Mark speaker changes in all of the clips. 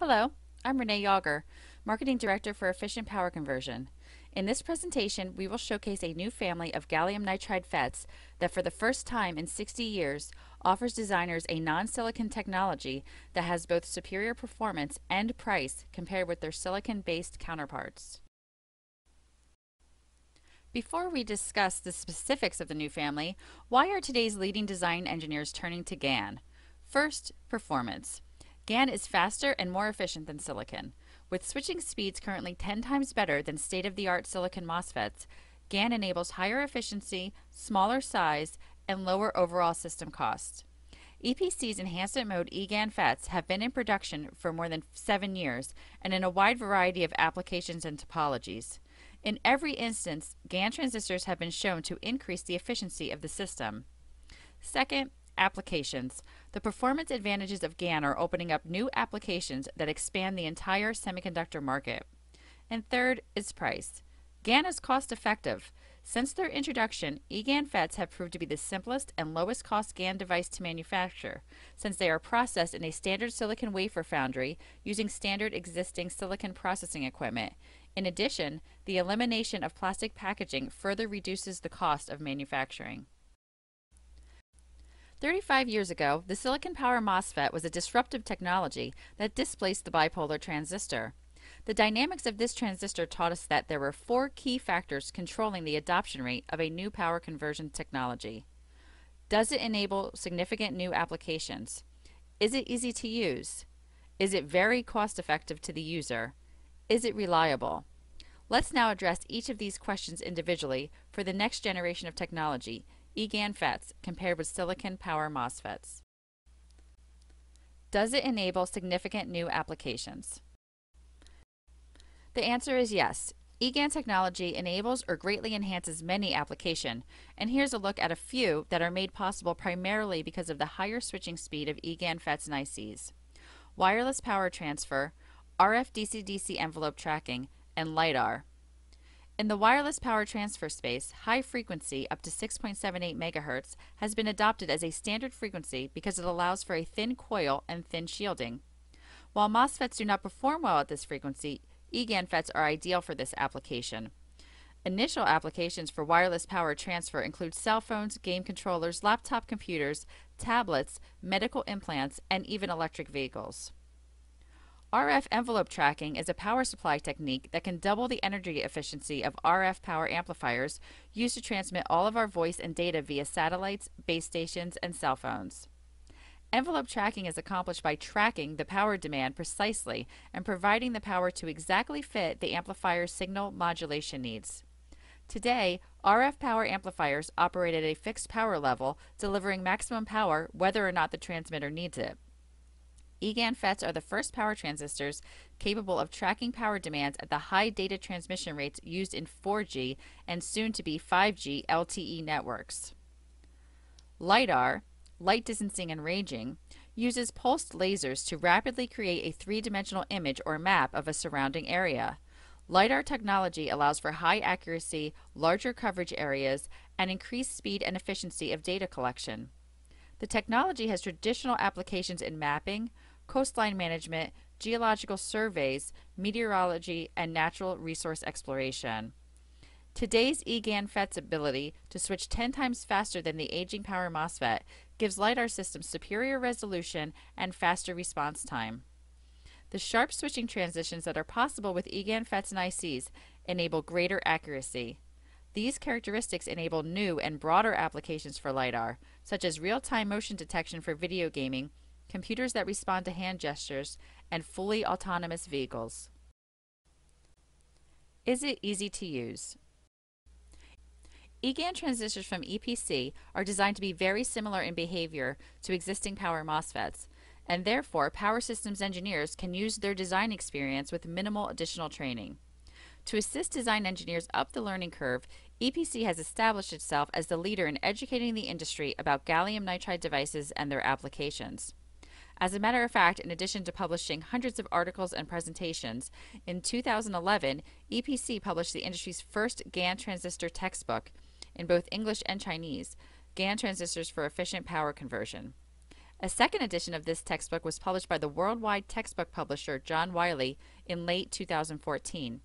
Speaker 1: Hello, I'm Renee Yager, Marketing Director for Efficient Power Conversion. In this presentation, we will showcase a new family of gallium nitride FETs that for the first time in 60 years offers designers a non-silicon technology that has both superior performance and price compared with their silicon-based counterparts. Before we discuss the specifics of the new family, why are today's leading design engineers turning to GaN? First, performance. GaN is faster and more efficient than silicon. With switching speeds currently 10 times better than state-of-the-art silicon MOSFETs, GaN enables higher efficiency, smaller size, and lower overall system cost. EPC's enhancement mode eGaN FETs have been in production for more than seven years and in a wide variety of applications and topologies. In every instance, GaN transistors have been shown to increase the efficiency of the system. Second, applications. The performance advantages of GaN are opening up new applications that expand the entire semiconductor market. And third is price. GaN is cost effective. Since their introduction, eGaN FETs have proved to be the simplest and lowest cost GaN device to manufacture, since they are processed in a standard silicon wafer foundry using standard existing silicon processing equipment. In addition, the elimination of plastic packaging further reduces the cost of manufacturing. 35 years ago, the silicon power MOSFET was a disruptive technology that displaced the bipolar transistor. The dynamics of this transistor taught us that there were four key factors controlling the adoption rate of a new power conversion technology. Does it enable significant new applications? Is it easy to use? Is it very cost effective to the user? Is it reliable? Let's now address each of these questions individually for the next generation of technology, eGaN FETs compared with silicon power MOSFETs. Does it enable significant new applications? The answer is yes. eGaN technology enables or greatly enhances many applications, and here's a look at a few that are made possible primarily because of the higher switching speed of eGaN FETs and ICs. Wireless power transfer, RF DC-DC envelope tracking, and LiDAR. In the wireless power transfer space, high frequency up to 6.78 MHz has been adopted as a standard frequency because it allows for a thin coil and thin shielding. While MOSFETs do not perform well at this frequency, eGaN FETs are ideal for this application. Initial applications for wireless power transfer include cell phones, game controllers, laptop computers, tablets, medical implants, and even electric vehicles. RF envelope tracking is a power supply technique that can double the energy efficiency of RF power amplifiers used to transmit all of our voice and data via satellites, base stations, and cell phones. Envelope tracking is accomplished by tracking the power demand precisely and providing the power to exactly fit the amplifier's signal modulation needs. Today, RF power amplifiers operate at a fixed power level, delivering maximum power whether or not the transmitter needs it eGaN FETs are the first power transistors capable of tracking power demands at the high data transmission rates used in 4G and soon to be 5G LTE networks. LiDAR, light distancing and ranging, uses pulsed lasers to rapidly create a three-dimensional image or map of a surrounding area. LiDAR technology allows for high accuracy, larger coverage areas, and increased speed and efficiency of data collection. The technology has traditional applications in mapping, coastline management, geological surveys, meteorology, and natural resource exploration. Today's eGaN FET's ability to switch 10 times faster than the aging power MOSFET gives LiDAR systems superior resolution and faster response time. The sharp switching transitions that are possible with eGaN FETs and ICs enable greater accuracy. These characteristics enable new and broader applications for LiDAR, such as real-time motion detection for video gaming computers that respond to hand gestures, and fully autonomous vehicles. Is it easy to use? eGaN transistors from EPC are designed to be very similar in behavior to existing power MOSFETs, and therefore power systems engineers can use their design experience with minimal additional training. To assist design engineers up the learning curve, EPC has established itself as the leader in educating the industry about gallium nitride devices and their applications. As a matter of fact, in addition to publishing hundreds of articles and presentations, in 2011, EPC published the industry's first GaN transistor textbook in both English and Chinese, GaN transistors for efficient power conversion. A second edition of this textbook was published by the worldwide textbook publisher John Wiley in late 2014.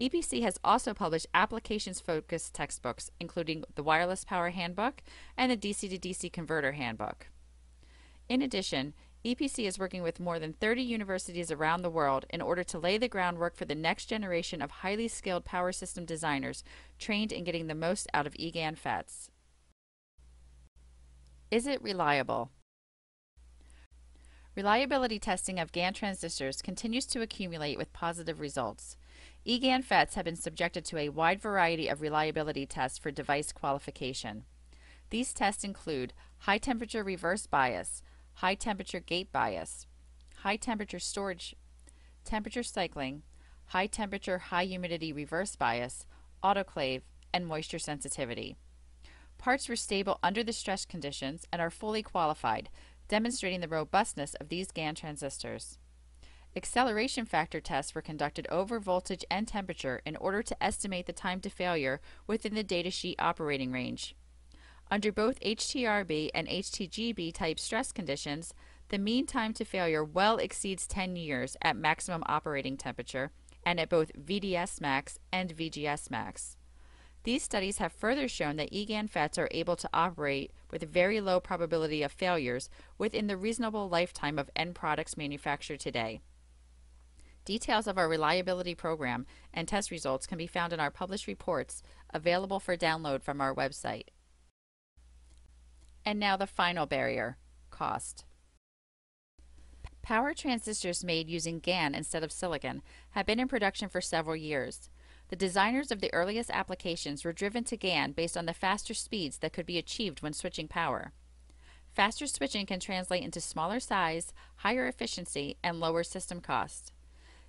Speaker 1: EPC has also published applications focused textbooks, including the Wireless Power Handbook and the DC to DC Converter Handbook. In addition, EPC is working with more than 30 universities around the world in order to lay the groundwork for the next generation of highly skilled power system designers trained in getting the most out of eGaN FETs. Is it reliable? Reliability testing of GaN transistors continues to accumulate with positive results. eGaN FETs have been subjected to a wide variety of reliability tests for device qualification. These tests include high temperature reverse bias, high temperature gate bias, high temperature storage, temperature cycling, high temperature high humidity reverse bias, autoclave, and moisture sensitivity. Parts were stable under the stress conditions and are fully qualified, demonstrating the robustness of these GaN transistors. Acceleration factor tests were conducted over voltage and temperature in order to estimate the time to failure within the datasheet operating range. Under both HTRB and HTGB type stress conditions, the mean time to failure well exceeds 10 years at maximum operating temperature and at both VDS max and VGS max. These studies have further shown that eGaN FETs are able to operate with very low probability of failures within the reasonable lifetime of end products manufactured today. Details of our reliability program and test results can be found in our published reports available for download from our website. And now the final barrier, cost. Power transistors made using GaN instead of silicon have been in production for several years. The designers of the earliest applications were driven to GaN based on the faster speeds that could be achieved when switching power. Faster switching can translate into smaller size, higher efficiency, and lower system cost.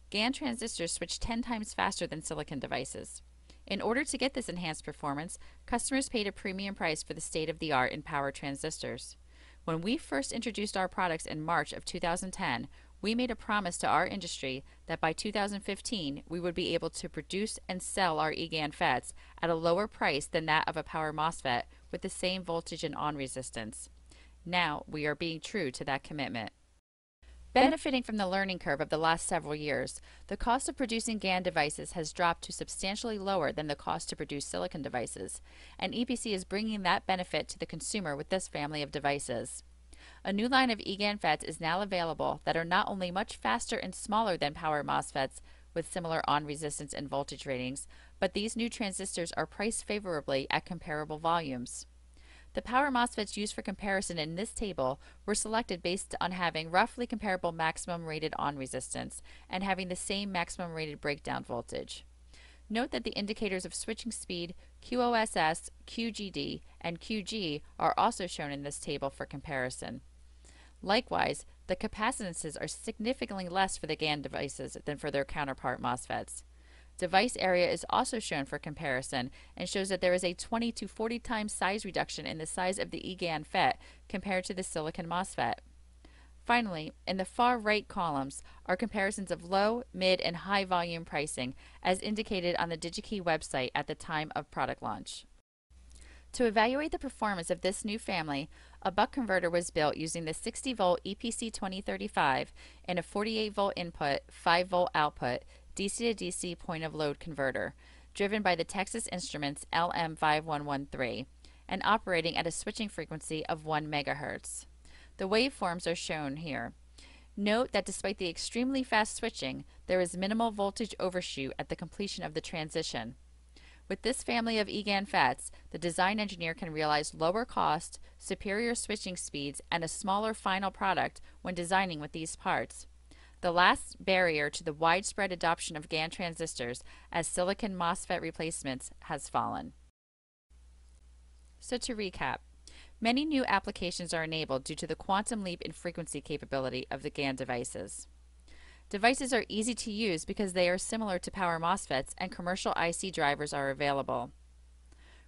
Speaker 1: GaN transistors switch 10 times faster than silicon devices. In order to get this enhanced performance, customers paid a premium price for the state of the art in power transistors. When we first introduced our products in March of 2010, we made a promise to our industry that by 2015 we would be able to produce and sell our eGaN FETs at a lower price than that of a power MOSFET with the same voltage and on resistance. Now we are being true to that commitment. Benefiting from the learning curve of the last several years, the cost of producing GaN devices has dropped to substantially lower than the cost to produce silicon devices, and EPC is bringing that benefit to the consumer with this family of devices. A new line of eGaN FETs is now available that are not only much faster and smaller than power MOSFETs with similar on resistance and voltage ratings, but these new transistors are priced favorably at comparable volumes. The power MOSFETs used for comparison in this table were selected based on having roughly comparable maximum rated on resistance and having the same maximum rated breakdown voltage. Note that the indicators of switching speed, QoSS, QGD, and QG are also shown in this table for comparison. Likewise, the capacitances are significantly less for the GaN devices than for their counterpart MOSFETs. Device area is also shown for comparison and shows that there is a 20 to 40 times size reduction in the size of the eGaN FET compared to the silicon MOSFET. Finally, in the far right columns are comparisons of low, mid, and high volume pricing as indicated on the DigiKey website at the time of product launch. To evaluate the performance of this new family, a buck converter was built using the 60 volt EPC 2035 and a 48 volt input, 5 volt output DC to DC point of load converter, driven by the Texas Instruments LM5113 and operating at a switching frequency of 1 MHz. The waveforms are shown here. Note that despite the extremely fast switching, there is minimal voltage overshoot at the completion of the transition. With this family of eGaN FETs, the design engineer can realize lower cost, superior switching speeds, and a smaller final product when designing with these parts. The last barrier to the widespread adoption of GaN transistors as silicon MOSFET replacements has fallen. So to recap, many new applications are enabled due to the quantum leap in frequency capability of the GaN devices. Devices are easy to use because they are similar to power MOSFETs and commercial IC drivers are available.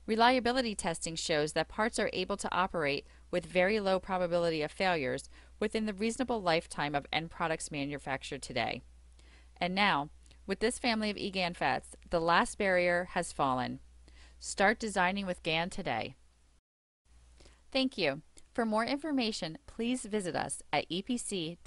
Speaker 1: Reliability testing shows that parts are able to operate with very low probability of failures within the reasonable lifetime of end products manufactured today. And now, with this family of eGaN FETs, the last barrier has fallen. Start designing with GaN today. Thank you. For more information, please visit us at epc-co.com.